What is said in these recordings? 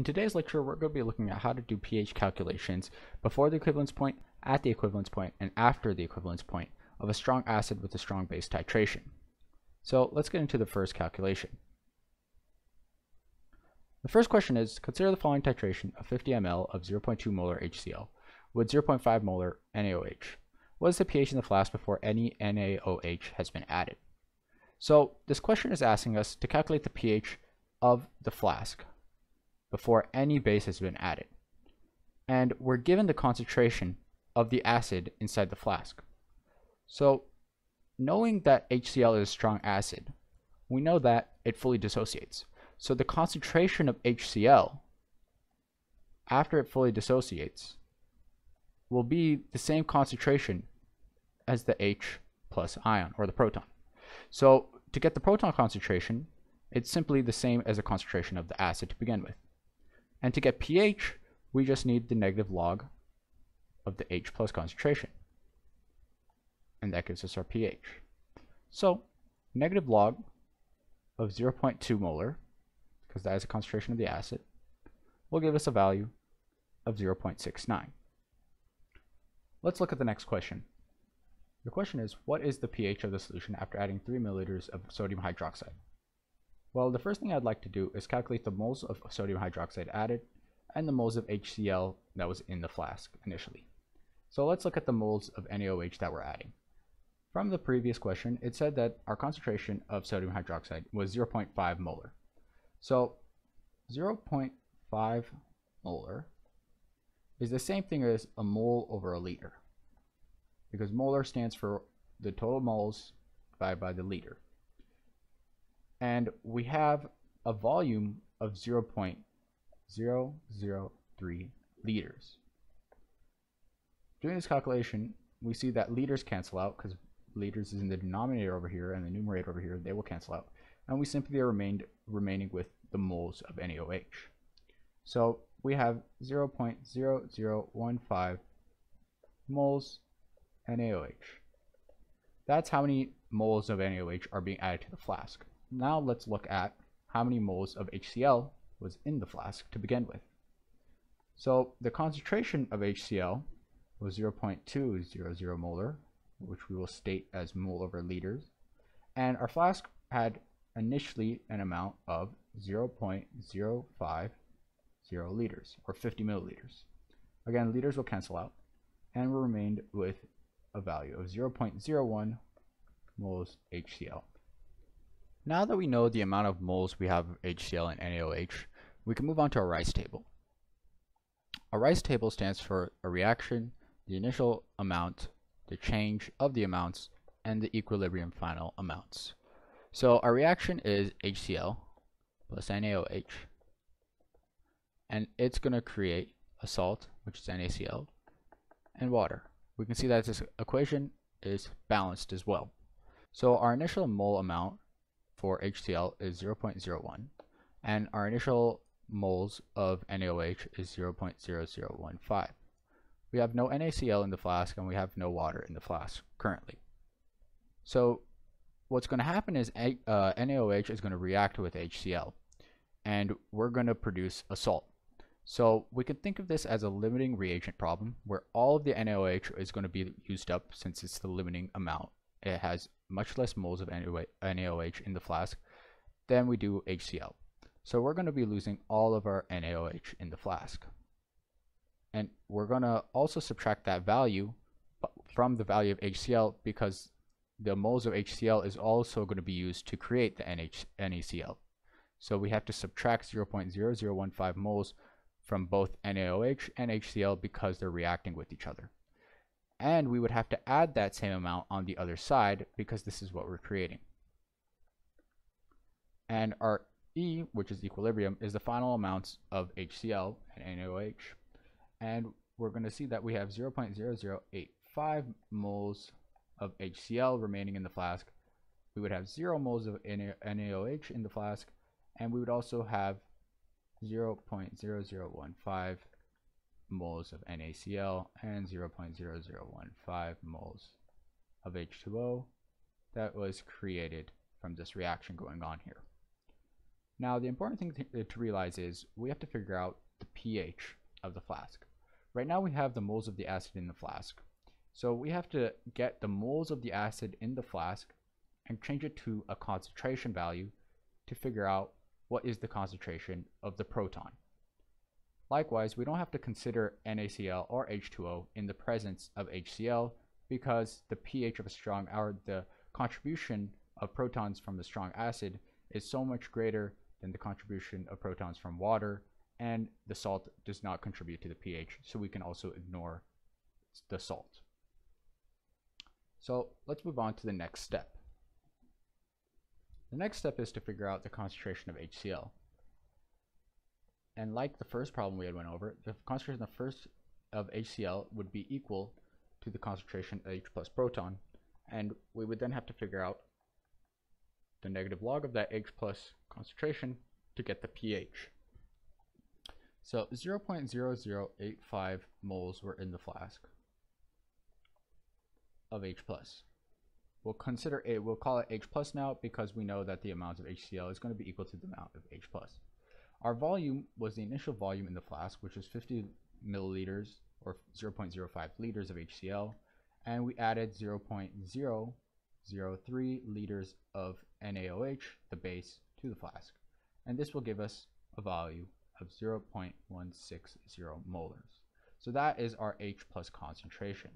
In today's lecture, we're going to be looking at how to do pH calculations before the equivalence point, at the equivalence point, and after the equivalence point of a strong acid with a strong base titration. So let's get into the first calculation. The first question is, consider the following titration of 50 ml of 0.2 molar HCl with 0.5 molar NaOH. What is the pH in the flask before any NaOH has been added? So this question is asking us to calculate the pH of the flask before any base has been added. And we're given the concentration of the acid inside the flask. So knowing that HCl is a strong acid, we know that it fully dissociates. So the concentration of HCl after it fully dissociates will be the same concentration as the H plus ion or the proton. So to get the proton concentration, it's simply the same as the concentration of the acid to begin with. And to get pH, we just need the negative log of the H plus concentration. And that gives us our pH. So negative log of 0.2 molar, because that is the concentration of the acid, will give us a value of 0.69. Let's look at the next question. The question is, what is the pH of the solution after adding 3 milliliters of sodium hydroxide? Well, the first thing I'd like to do is calculate the moles of sodium hydroxide added and the moles of HCl that was in the flask initially. So let's look at the moles of NaOH that we're adding. From the previous question, it said that our concentration of sodium hydroxide was 0.5 molar. So 0.5 molar is the same thing as a mole over a liter because molar stands for the total moles divided by the liter and we have a volume of 0.003 liters. Doing this calculation, we see that liters cancel out because liters is in the denominator over here and the numerator over here, they will cancel out. And we simply are remained, remaining with the moles of NaOH. So we have 0.0015 moles NaOH. That's how many moles of NaOH are being added to the flask. Now let's look at how many moles of HCl was in the flask to begin with. So the concentration of HCl was 0.200 molar, which we will state as mole over liters. And our flask had initially an amount of 0.050 liters, or 50 milliliters. Again, liters will cancel out, and we remained with a value of 0.01 moles HCl. Now that we know the amount of moles we have of HCl and NaOH, we can move on to our Rice table. A Rice table stands for a reaction, the initial amount, the change of the amounts, and the equilibrium final amounts. So our reaction is HCl plus NaOH, and it's going to create a salt, which is NaCl, and water. We can see that this equation is balanced as well. So our initial mole amount for HCl is 0.01 and our initial moles of NaOH is 0.0015. We have no NaCl in the flask and we have no water in the flask currently. So what's going to happen is uh, NaOH is going to react with HCl and we're going to produce a salt. So we can think of this as a limiting reagent problem where all of the NaOH is going to be used up since it's the limiting amount. It has much less moles of NaOH in the flask than we do HCl. So we're going to be losing all of our NaOH in the flask. And we're going to also subtract that value from the value of HCl because the moles of HCl is also going to be used to create the NH NaCl. So we have to subtract 0.0015 moles from both NaOH and HCl because they're reacting with each other and we would have to add that same amount on the other side because this is what we're creating. And our E, which is equilibrium, is the final amounts of HCl and NaOH. And we're going to see that we have 0.0085 moles of HCl remaining in the flask. We would have 0 moles of NaOH in the flask. And we would also have 0.0015 moles of NaCl and 0.0015 moles of H2O that was created from this reaction going on here. Now, the important thing to, to realize is we have to figure out the pH of the flask. Right now we have the moles of the acid in the flask. So we have to get the moles of the acid in the flask and change it to a concentration value to figure out what is the concentration of the proton. Likewise, we don't have to consider NaCl or H2O in the presence of HCl because the pH of a strong or the contribution of protons from the strong acid is so much greater than the contribution of protons from water and the salt does not contribute to the pH so we can also ignore the salt. So let's move on to the next step. The next step is to figure out the concentration of HCl. And like the first problem we had went over, the concentration of first of HCl would be equal to the concentration of H plus proton. And we would then have to figure out the negative log of that H plus concentration to get the pH. So 0.0085 moles were in the flask of H plus. We'll consider it, we'll call it H plus now because we know that the amount of HCl is going to be equal to the amount of H plus. Our volume was the initial volume in the flask, which was 50 milliliters or 0.05 liters of HCl, and we added 0.003 liters of NaOH, the base, to the flask. And this will give us a value of 0.160 molars. So that is our H plus concentration.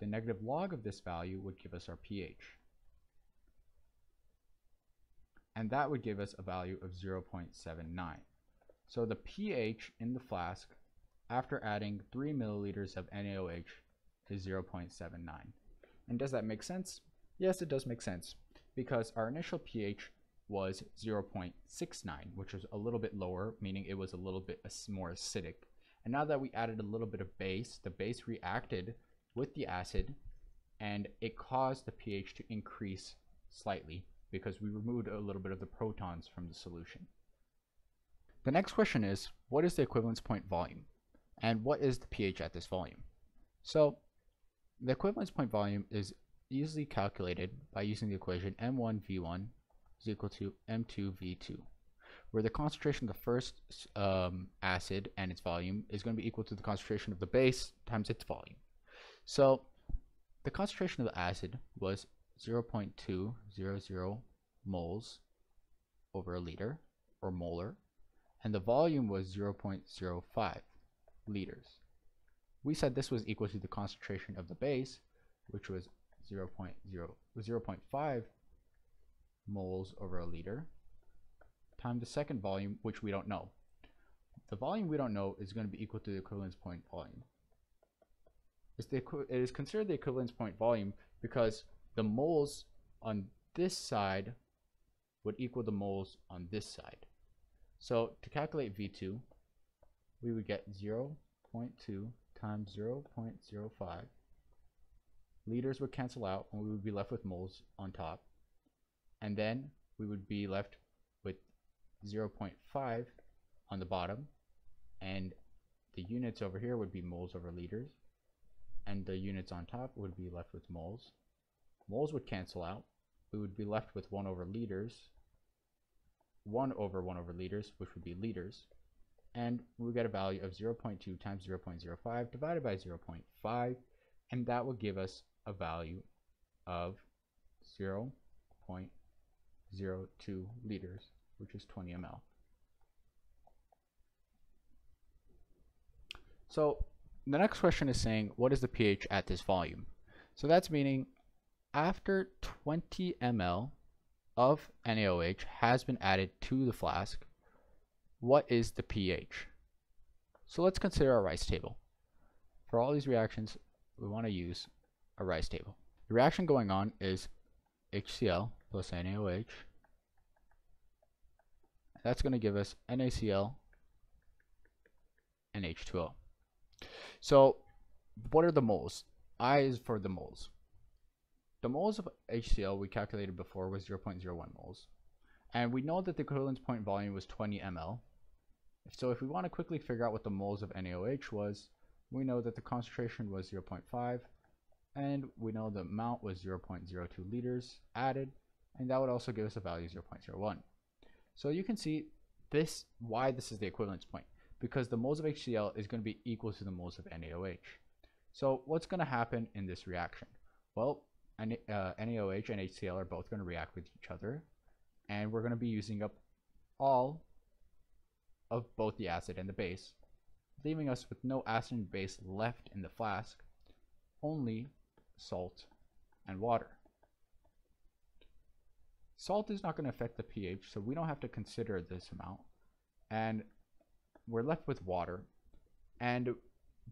The negative log of this value would give us our pH. And that would give us a value of 0.79. So the pH in the flask after adding 3 milliliters of NaOH is 0.79. And does that make sense? Yes, it does make sense because our initial pH was 0.69, which was a little bit lower, meaning it was a little bit more acidic. And now that we added a little bit of base, the base reacted with the acid and it caused the pH to increase slightly because we removed a little bit of the protons from the solution. The next question is, what is the equivalence point volume? And what is the pH at this volume? So the equivalence point volume is easily calculated by using the equation M1V1 is equal to M2V2, where the concentration of the first um, acid and its volume is going to be equal to the concentration of the base times its volume. So the concentration of the acid was 0.200 moles over a liter or molar and the volume was 0.05 liters. We said this was equal to the concentration of the base which was 0, 0.0 0.5 moles over a liter times the second volume which we don't know. The volume we don't know is going to be equal to the equivalence point volume is the it is considered the equivalence point volume because the moles on this side would equal the moles on this side. So to calculate V2, we would get 0 0.2 times 0 0.05. Liters would cancel out and we would be left with moles on top. And then we would be left with 0 0.5 on the bottom. And the units over here would be moles over liters and the units on top would be left with moles. Moles would cancel out. We would be left with 1 over liters, 1 over 1 over liters, which would be liters. And we get a value of 0.2 times 0.05 divided by 0.5, and that would give us a value of 0.02 liters, which is 20 ml. So the next question is saying, what is the pH at this volume? So that's meaning after 20 ml of NaOH has been added to the flask, what is the pH? So let's consider our rice table. For all these reactions, we want to use a rice table. The reaction going on is HCl plus NaOH. That's going to give us NaCl and H2O. So what are the moles? I is for the moles. The moles of HCl we calculated before was 0.01 moles. And we know that the equivalence point volume was 20 ml. So if we want to quickly figure out what the moles of NaOH was, we know that the concentration was 0.5 and we know the amount was 0.02 liters added and that would also give us a value 0.01. So you can see this why this is the equivalence point because the moles of HCl is going to be equal to the moles of NaOH. So what's going to happen in this reaction? Well, uh, NaOH and HCl are both going to react with each other and we're going to be using up all of both the acid and the base, leaving us with no acid and base left in the flask, only salt and water. Salt is not going to affect the pH, so we don't have to consider this amount. And we're left with water. And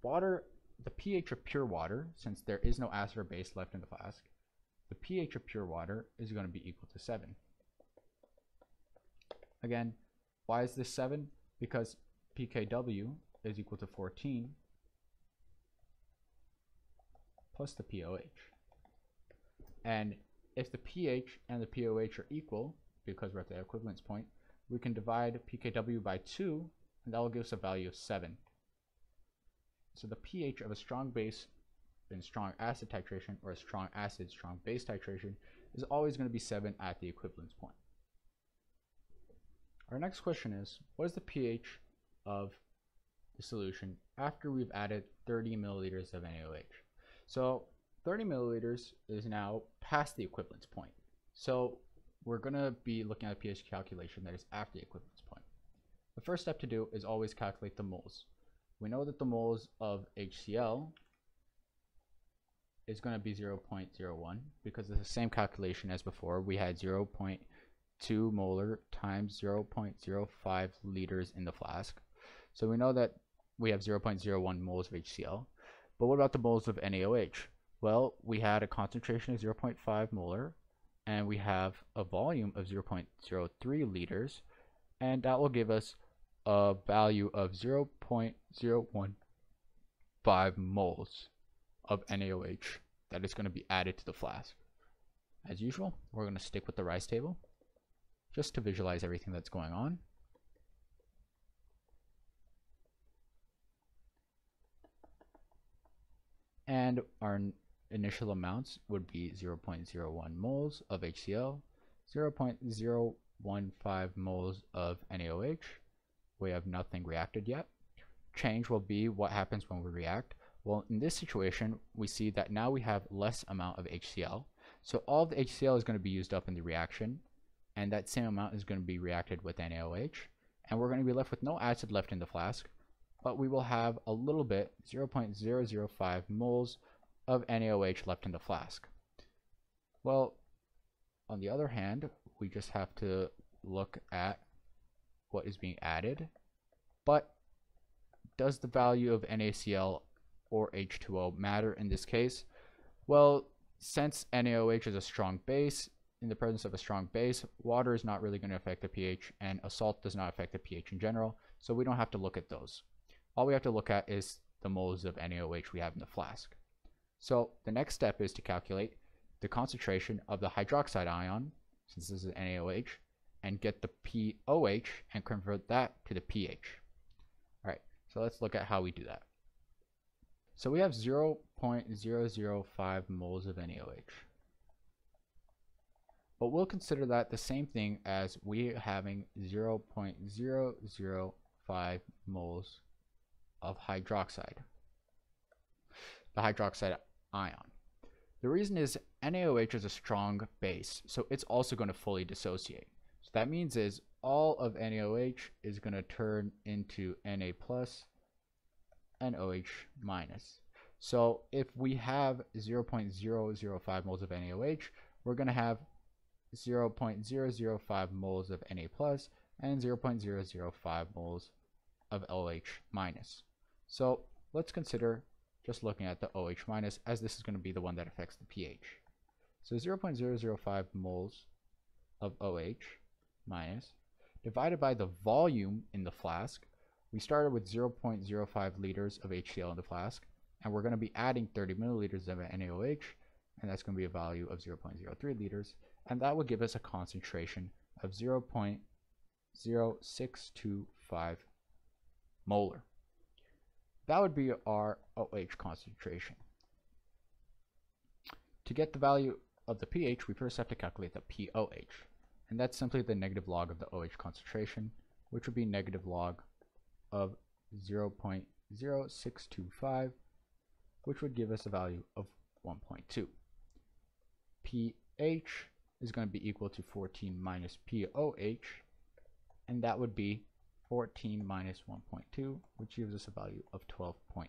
water, the pH of pure water, since there is no acid or base left in the flask, the pH of pure water is going to be equal to 7. Again, why is this 7? Because pKw is equal to 14 plus the pOH. And if the pH and the pOH are equal, because we're at the equivalence point, we can divide pKw by 2, and that will give us a value of 7. So the pH of a strong base in strong acid titration or a strong acid, strong base titration is always going to be 7 at the equivalence point. Our next question is, what is the pH of the solution after we've added 30 milliliters of NaOH? So 30 milliliters is now past the equivalence point. So we're going to be looking at a pH calculation that is after the equivalence point. The first step to do is always calculate the moles. We know that the moles of HCl is going to be 0.01 because it's the same calculation as before. We had 0.2 molar times 0.05 liters in the flask. So we know that we have 0.01 moles of HCl. But what about the moles of NaOH? Well, we had a concentration of 0.5 molar and we have a volume of 0.03 liters and that will give us a value of 0.015 moles of NaOH that is going to be added to the flask. As usual, we're going to stick with the rice table just to visualize everything that's going on. And our initial amounts would be 0.01 moles of HCl, 0.015 moles of NaOH. We have nothing reacted yet. Change will be what happens when we react. Well, in this situation, we see that now we have less amount of HCl. So all the HCl is going to be used up in the reaction, and that same amount is going to be reacted with NaOH. And we're going to be left with no acid left in the flask, but we will have a little bit, 0.005 moles of NaOH left in the flask. Well, on the other hand, we just have to look at what is being added. But does the value of NaCl or H2O matter in this case? Well, since NaOH is a strong base, in the presence of a strong base, water is not really going to affect the pH, and a salt does not affect the pH in general, so we don't have to look at those. All we have to look at is the moles of NaOH we have in the flask. So the next step is to calculate the concentration of the hydroxide ion, since this is NaOH, and get the pOH and convert that to the pH. All right, so let's look at how we do that. So we have 0.005 moles of NaOH. But we'll consider that the same thing as we having 0.005 moles of hydroxide. The hydroxide ion. The reason is NaOH is a strong base, so it's also going to fully dissociate. So that means is all of NaOH is going to turn into Na plus and OH minus. So if we have 0.005 moles of NaOH, we're going to have 0.005 moles of Na plus and 0.005 moles of OH minus. So let's consider just looking at the OH minus, as this is going to be the one that affects the pH. So 0.005 moles of OH minus divided by the volume in the flask. We started with 0.05 liters of HCl in the flask, and we're going to be adding 30 milliliters of NaOH, and that's going to be a value of 0.03 liters, and that will give us a concentration of 0.0625 molar. That would be our OH concentration. To get the value of the pH, we first have to calculate the pOH. And that's simply the negative log of the OH concentration, which would be negative log of 0.0625, which would give us a value of 1.2. pH is going to be equal to 14 minus pOH, and that would be 14 minus 1.2, which gives us a value of 12.8.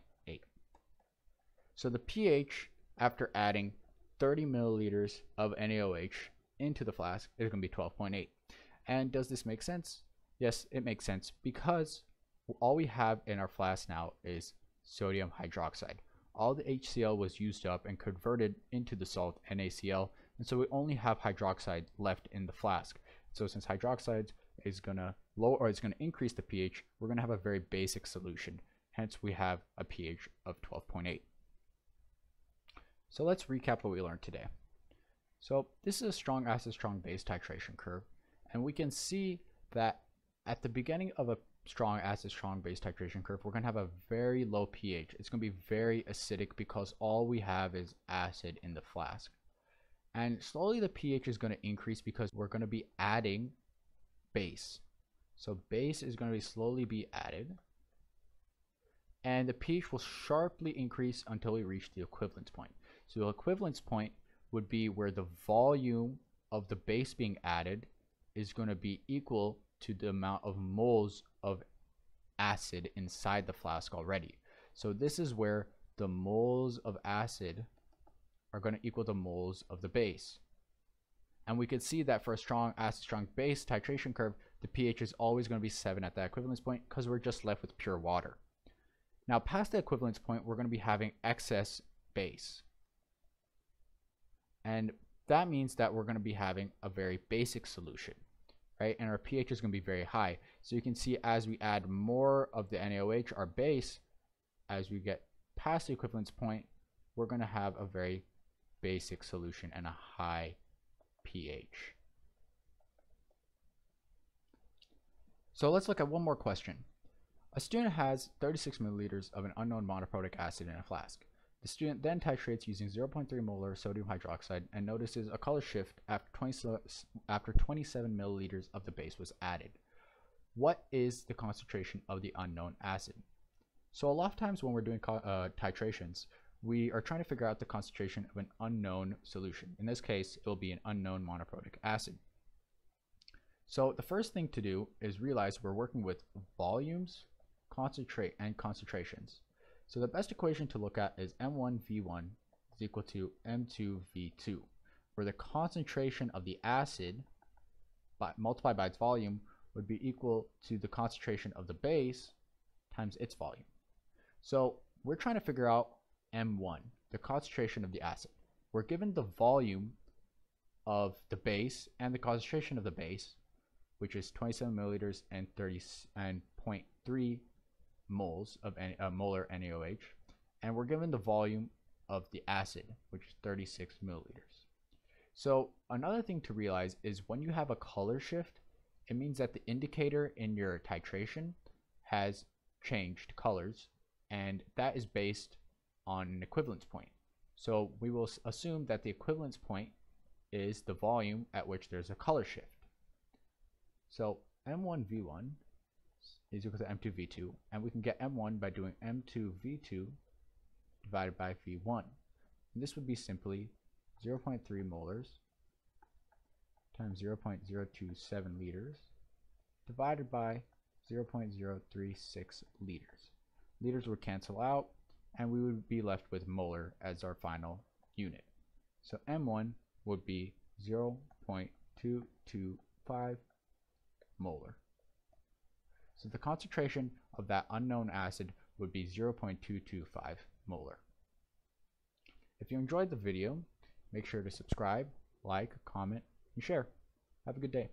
So the pH, after adding 30 milliliters of NaOH into the flask, is going to be 12.8. And does this make sense? Yes, it makes sense because all we have in our flask now is sodium hydroxide. All the HCl was used up and converted into the salt NaCl, and so we only have hydroxide left in the flask. So since hydroxide is going to lower or it's going to increase the pH, we're going to have a very basic solution. Hence, we have a pH of 12.8. So let's recap what we learned today. So this is a strong acid, strong base titration curve. And we can see that at the beginning of a strong acid, strong base titration curve, we're going to have a very low pH. It's going to be very acidic because all we have is acid in the flask. And slowly the pH is going to increase because we're going to be adding base. So base is going to be slowly be added. And the pH will sharply increase until we reach the equivalence point. So the equivalence point would be where the volume of the base being added is going to be equal to the amount of moles of acid inside the flask already. So this is where the moles of acid are going to equal the moles of the base. And we could see that for a strong acid strong base titration curve, the pH is always going to be 7 at that equivalence point because we're just left with pure water. Now past the equivalence point, we're going to be having excess base. And that means that we're going to be having a very basic solution, right? And our pH is going to be very high. So you can see as we add more of the NaOH, our base, as we get past the equivalence point, we're going to have a very basic solution and a high pH. So let's look at one more question. A student has 36 milliliters of an unknown monoprotic acid in a flask. The student then titrates using 0.3 molar sodium hydroxide and notices a color shift after, 20, after 27 milliliters of the base was added. What is the concentration of the unknown acid? So a lot of times when we're doing uh, titrations, we are trying to figure out the concentration of an unknown solution. In this case, it will be an unknown monoprotic acid. So the first thing to do is realize we're working with volumes, concentrate, and concentrations. So the best equation to look at is M1V1 is equal to M2V2, where the concentration of the acid by, multiplied by its volume would be equal to the concentration of the base times its volume. So we're trying to figure out M1, the concentration of the acid. We're given the volume of the base and the concentration of the base, which is 27 milliliters and 30 and 0.3 moles of uh, molar NaOH, and we're given the volume of the acid, which is 36 milliliters. So another thing to realize is when you have a color shift, it means that the indicator in your titration has changed colors, and that is based on an equivalence point. So we will assume that the equivalence point is the volume at which there's a color shift. So M1V1 is equal to M2V2, and we can get M1 by doing M2V2 divided by V1. And this would be simply 0.3 molars times 0.027 liters divided by 0.036 liters. Liters would cancel out, and we would be left with molar as our final unit. So M1 would be 0.225 molar. So the concentration of that unknown acid would be 0.225 molar. If you enjoyed the video, make sure to subscribe, like, comment, and share. Have a good day.